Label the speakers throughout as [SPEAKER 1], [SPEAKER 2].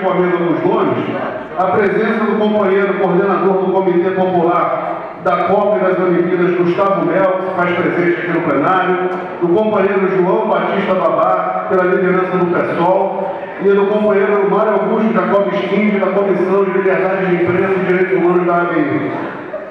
[SPEAKER 1] aqui com a mesa dos donos a presença do companheiro coordenador do Comitê Popular da Copa das Olimpíadas, Gustavo Mel, que se faz presente aqui no plenário, do companheiro João Batista Babá, pela liderança do PSOL, e do companheiro Mário Augusto Jacob Sking, da Comissão de Liberdade de Imprensa e Direitos Humanos da ABI.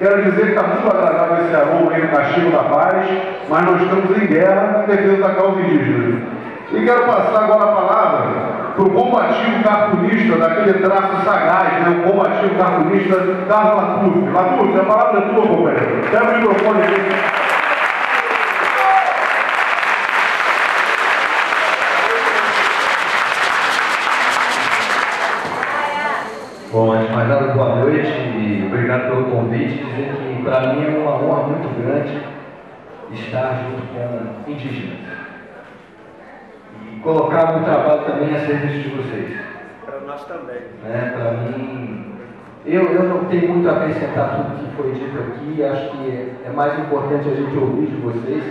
[SPEAKER 1] Quero dizer que está muito agradável esse aroma aí no Castigo da Paz, mas nós estamos em guerra em defesa da causa indígena. E quero passar agora a palavra para o combativo cartunista daquele traço sagaz, né? o combativo cartunista Carlos Latuf. Latuf, a palavra é tua, companheiro. Pega o microfone aí.
[SPEAKER 2] Bom, antes de mais nada, boa noite e obrigado pelo convite. Dizer que para mim é uma honra muito grande estar junto com indígenas colocar o trabalho também a serviço de vocês.
[SPEAKER 3] Para nós também.
[SPEAKER 2] Né? Para mim, eu, eu não tenho muito a acrescentar tudo que foi dito aqui. Acho que é mais importante a gente ouvir de vocês,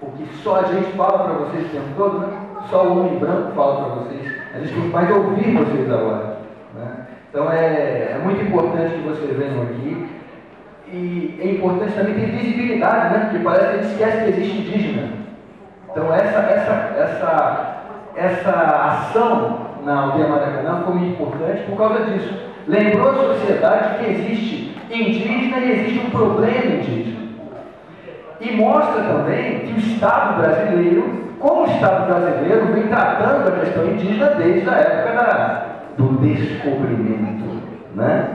[SPEAKER 2] porque só a gente fala para vocês o tempo todo, né? Só o homem branco fala para vocês. A gente tem mais ouvir vocês agora. Né? Então é, é muito importante que vocês venham aqui. E é importante também ter visibilidade, né? Porque parece que a gente esquece que existe indígena. Então essa, essa, essa, essa ação na aldeia Maracanã foi muito importante por causa disso. Lembrou a sociedade que existe indígena e existe um problema indígena. E mostra também que o Estado brasileiro, como o Estado brasileiro, vem tratando a questão indígena desde a época da, do descobrimento. Né?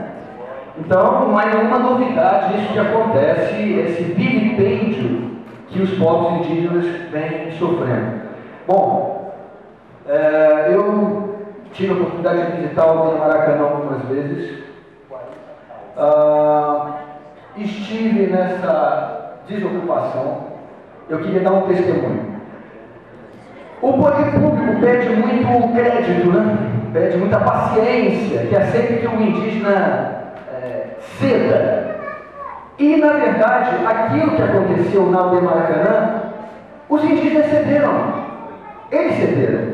[SPEAKER 2] Então, não há nenhuma novidade isso que acontece, esse vilipêndio que os povos indígenas vêm sofrendo. Bom, é, eu tive a oportunidade de visitar o Maracanã algumas vezes. Ah, estive nessa desocupação. Eu queria dar um testemunho. O poder público pede muito crédito, né? pede muita paciência, que aceite que o indígena é, ceda. E, na verdade, aquilo que aconteceu na aldeia Maracanã, os indígenas cederam. Eles cederam.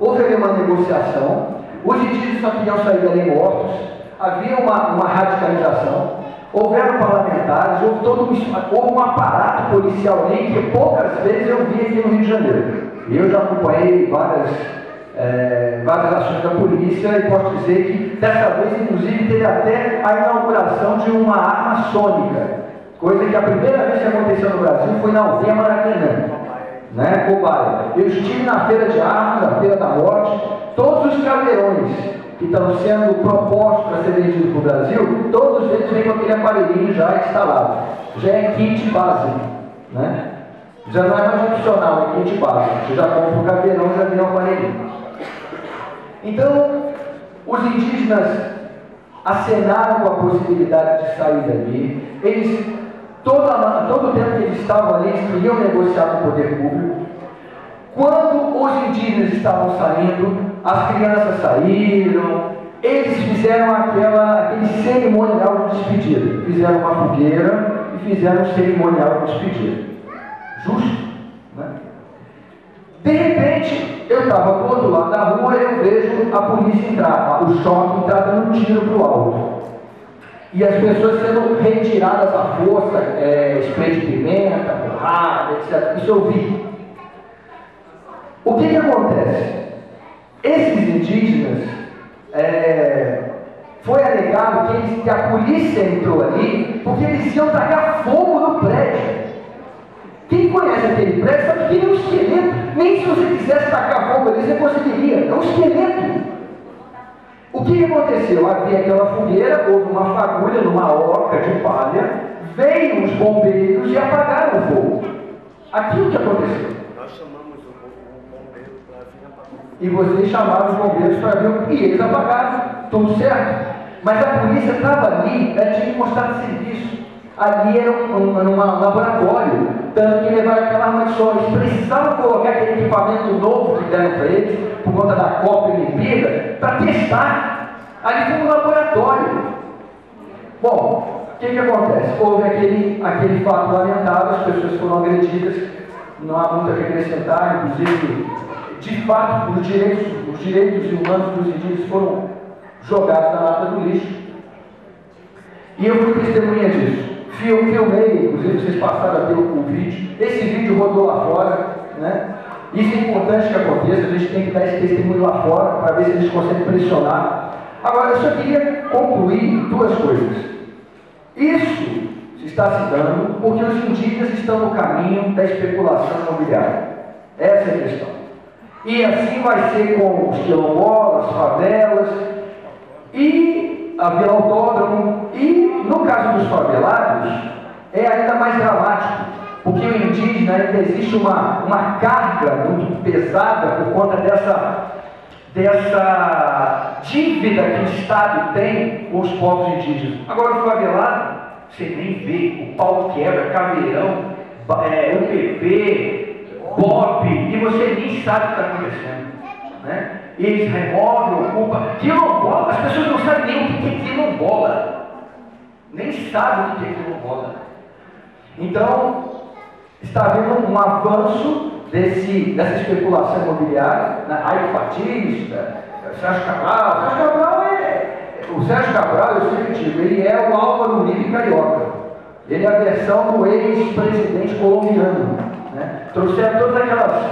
[SPEAKER 2] Houve ali uma negociação, os indígenas só queriam sair dali mortos, havia uma, uma radicalização, houveram parlamentares, houve todo um, houve um aparato policial ali que poucas vezes eu vi aqui no Rio de Janeiro. Eu já acompanhei várias, é, várias ações da polícia e posso dizer que dessa vez, inclusive, teve até a inauguração de uma arma sônica, coisa que a primeira vez que aconteceu no Brasil foi na aldeia Maracanã, né, Cobaia. Eu estive na feira de armas, na feira da morte, todos os caldeirões que estão sendo propostos para ser vendidos para o Brasil, todos eles vêm com aquele aparelhinho já instalado. Já é kit base. Né? Já não é mais opcional, é kit base. Você já compra o caveirão, já vem o aparelhinho. Então, os indígenas acenaram com a possibilidade de sair dali. Eles, todo, todo o tempo que eles estavam ali, eles queriam negociar com o poder público. Quando os indígenas estavam saindo, as crianças saíram, eles fizeram aquela, aquele cerimonial de despedida. Fizeram uma fogueira e fizeram um cerimonial de despedida. Justo? Né? De repente, eu estava do outro lado da rua e eu vejo a polícia entrar, o choque entrar dando um tiro para o alto. E as pessoas sendo retiradas à força, é, spray de pimenta, porrada, etc. Isso eu vi. O que, que acontece? Esses indígenas, é, foi alegado que, eles, que a polícia entrou ali porque eles iam tacar fogo no prédio. Quem conhece aquele prédio sabe que ele é um esqueleto. Nem se você quisesse tacar fogo ali, você conseguiria. É um esqueleto. O que aconteceu? Havia aquela fogueira, houve uma fagulha numa oca de palha, veio os bombeiros e apagaram o fogo. Aquilo que aconteceu.
[SPEAKER 3] Nós chamamos o bombeiro para vir apagar.
[SPEAKER 2] E vocês chamaram os bombeiros para ver e eles apagaram, tudo certo. Mas a polícia estava ali, ela tinha que mostrar serviço. Ali era um, um, um laboratório, tanto que levaram aquela arma de. Eles precisavam colocar aquele equipamento novo que deram para eles, por conta da Copa Olimpíada, para testar. Ali foi um laboratório. Bom, o que, que acontece? Houve aquele, aquele fato lamentável, as pessoas foram agredidas, não há muito a que acrescentar, inclusive de fato, os direitos, os direitos humanos dos indígenas foram jogados na lata do lixo. E eu fui testemunha disso. Filmei, inclusive vocês passaram a ver o vídeo. Esse vídeo rodou lá fora, né? Isso é importante que aconteça, a gente tem que dar esse testemunho lá fora para ver se a gente consegue pressionar. Agora, eu só queria concluir duas coisas. Isso se está se dando porque os indígenas estão no caminho da especulação imobiliária. Essa é a questão. E assim vai ser com os quilombolas, as favelas e a Vila Autódromo. E no caso dos favelados, é ainda mais dramático porque o indígena ainda existe uma, uma carga muito pesada por conta dessa, dessa dívida que o Estado tem com os povos indígenas. Agora, o favelado, você nem vê, o pau quebra, caveirão, é, UPP, BOP, e você nem sabe o que está acontecendo. Né? Eles removem, ocupam. Quilombola, as pessoas não sabem nem o que é quilombola. Nem sabem o que é quilombola. Então, está havendo um avanço desse, dessa especulação imobiliária, né? Raio Patins, né? Sérgio Cabral. Sérgio Cabral é. O Sérgio Cabral, eu sempre digo, ele é o Álvaro Uribe carioca. Ele é a versão do ex-presidente colombiano. Né? Trouxeram todas aquelas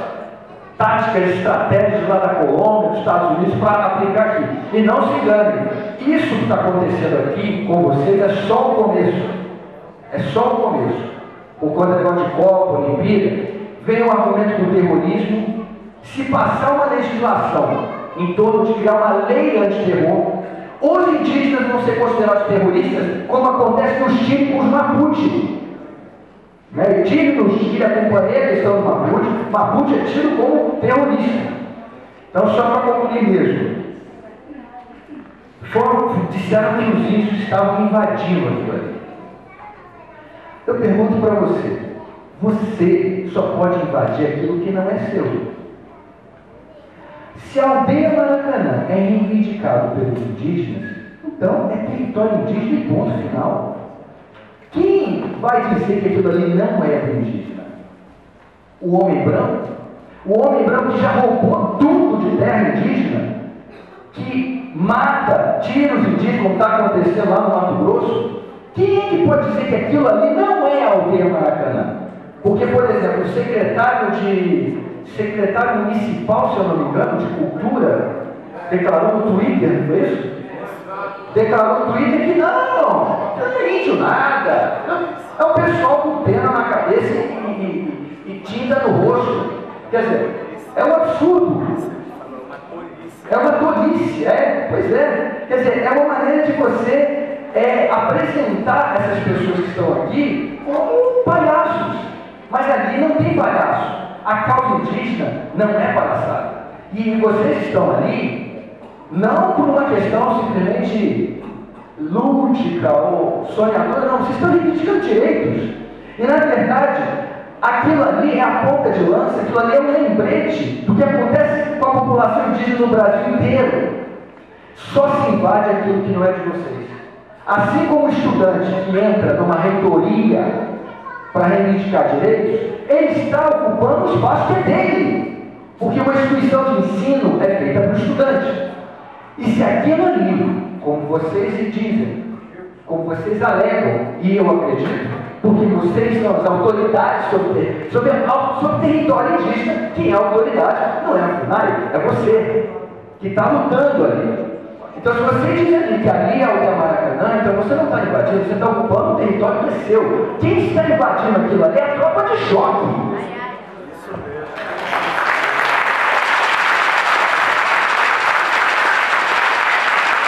[SPEAKER 2] táticas, estratégias lá da Colômbia, dos Estados Unidos, para aplicar aqui. E não se engane, isso que está acontecendo aqui com vocês é só o começo. É só o começo por conta de Copa, Olimpíada, vem o argumento do terrorismo. Se passar uma legislação em torno de criar uma lei antiterror, os indígenas vão ser considerados terroristas, como acontece no Chile com os Mapuche. Né? Chile, no Chile, acompanhei a questão do Mapuche, Mapuche é tido como terrorista. Então, só para concluir mesmo, foram, disseram que os índios estavam invadindo aquilo ali. Eu pergunto para você: você só pode invadir aquilo que não é seu. Se a aldeia Maracanã é reivindicado pelos indígenas, então é território indígena e ponto final. Quem vai dizer que aquilo ali não é indígena? O homem branco? O homem branco que já roubou tudo de terra indígena, que mata, tira os indígenas, como está acontecendo lá no Mato Grosso, quem é que pode dizer que aquilo ali não é Maracanã? Porque, por exemplo, o secretário de secretário municipal, se eu não me engano, de cultura, declarou no Twitter, não foi isso? Declarou no Twitter que não, não é índio nada. É o pessoal com pena na cabeça e, e, e tinta no rosto. Quer dizer, é um absurdo. É uma tolice, é, pois é. Quer dizer, é uma maneira de você é apresentar essas pessoas que estão aqui como palhaços. Mas ali não tem palhaço. A causa indígena não é palhaçada. E vocês estão ali não por uma questão simplesmente lúdica ou sonhadora, não. Vocês estão reivindicando direitos. E na verdade, aquilo ali é a ponta de lança, aquilo ali é um lembrete do que acontece com a população indígena no Brasil inteiro. Só se invade aquilo que não é de vocês. Assim como o estudante que entra numa reitoria para reivindicar direitos, ele está ocupando o espaço que é dele. Porque uma instituição de ensino é feita para o estudante. E se aquilo ali, como vocês dizem, como vocês alegam, e eu acredito, porque vocês são as autoridades sobre, sobre, sobre território indígena, quem é autoridade não é a FUNAI, é você, que está lutando ali. Então, se você diz ali que ali é o Maracanã, então você não está invadindo, você está ocupando um território que é seu. Quem está invadindo aquilo ali é a tropa de choque.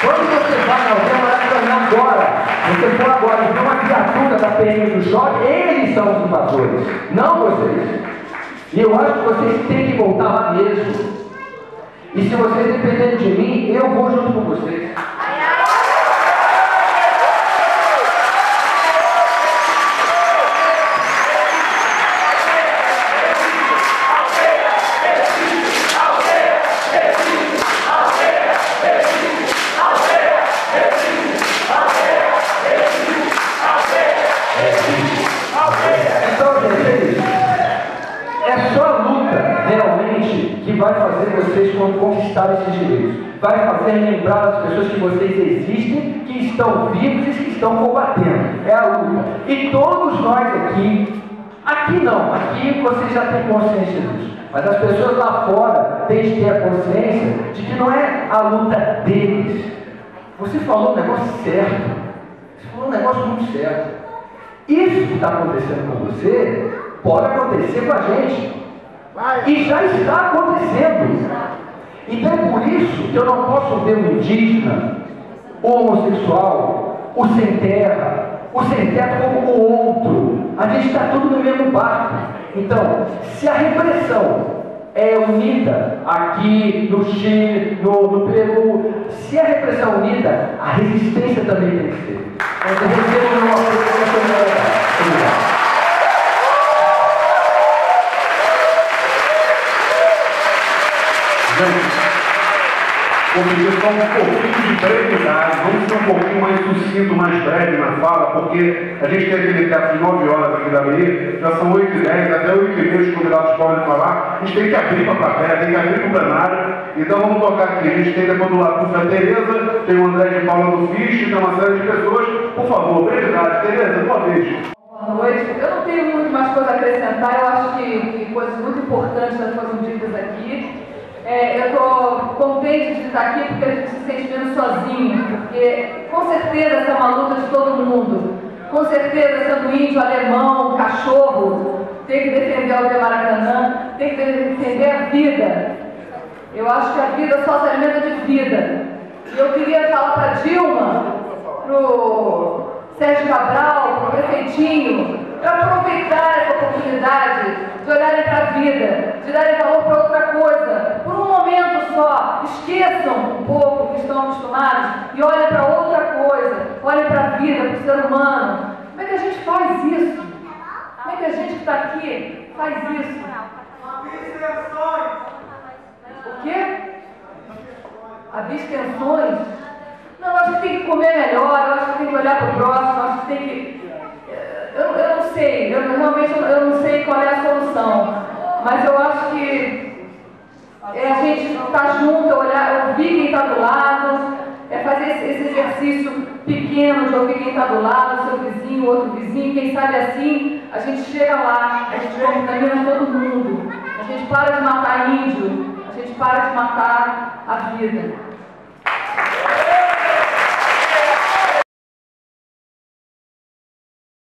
[SPEAKER 2] Quando você vai na Maracanã agora, você for agora e uma criatura da PM do choque, eles são os invasores, não vocês. E eu acho que vocês têm que voltar lá mesmo. E se vocês dependerem de mim, eu vou junto com vocês. Vai fazer lembrar as pessoas que vocês existem, que estão vivos e que estão combatendo. É a luta. E todos nós aqui, aqui não, aqui vocês já têm consciência disso. Mas as pessoas lá fora têm que ter a consciência de que não é a luta deles. Você falou um negócio certo. Você falou um negócio muito certo. Isso que está acontecendo com você pode acontecer com a gente. E já está acontecendo. Então é por isso que eu não posso ver o indígena, o homossexual, o sem terra, o sem teto como o outro. A gente está tudo no mesmo barco. Então, se a repressão é unida aqui no Chile, no, no Peru, se a repressão é unida, a resistência também tem que ser. Então,
[SPEAKER 1] só um pouquinho de brevidade, vamos ser um pouquinho mais sucinto, mais breve na fala, porque a gente tem aquele teatro de 9 horas aqui da manhã, já são 8 e 10, até 8 e meia os convidados podem falar, a gente tem que abrir para a plateia, tem que abrir para o plenário, então vamos tocar aqui, a gente tem depois do lado a Tereza, tem o André de Paula do Fisch, tem uma série de pessoas, por favor, brevidade, Tereza, uma vez.
[SPEAKER 4] Boa noite. Eu não tenho muito mais coisa a acrescentar, eu acho que, que coisas muito importantes já foram ditas aqui. É, eu estou contente de estar aqui porque a gente se sente menos sozinho, porque com certeza essa é uma luta de todo mundo. Com certeza, sendo índio, alemão, cachorro, tem que defender o Maracanã, tem que defender a vida. Eu acho que a vida só se alimenta de vida. E eu queria falar para Dilma, para o Sérgio Cabral, para o prefeitinho, para aproveitar essa oportunidade de olharem para a vida, de darem valor para outra coisa, um momento só, esqueçam um pouco que estão acostumados e olhem para outra coisa, olhem para a vida, para o ser humano. Como é que a gente faz isso? Como é que a gente que está aqui faz isso? O quê? Abstenções? Não, acho que tem que comer melhor, eu acho que tem que olhar para o próximo, acho que tem que. Eu, eu não sei, eu realmente eu não sei qual é a solução, mas eu acho que é estar junto, olhar, ouvir quem está do lado, é fazer esse, esse exercício pequeno de ouvir quem está do lado, seu vizinho, outro vizinho, quem sabe assim a gente chega lá, a gente contamina todo mundo, a gente para de matar índio, a gente para de matar a vida.